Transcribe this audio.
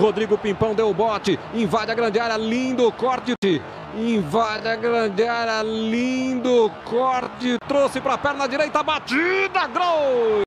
Rodrigo Pimpão deu o bote, invade a grande área, lindo corte. Invade a grande área, lindo corte, trouxe para a perna direita, batida, gol!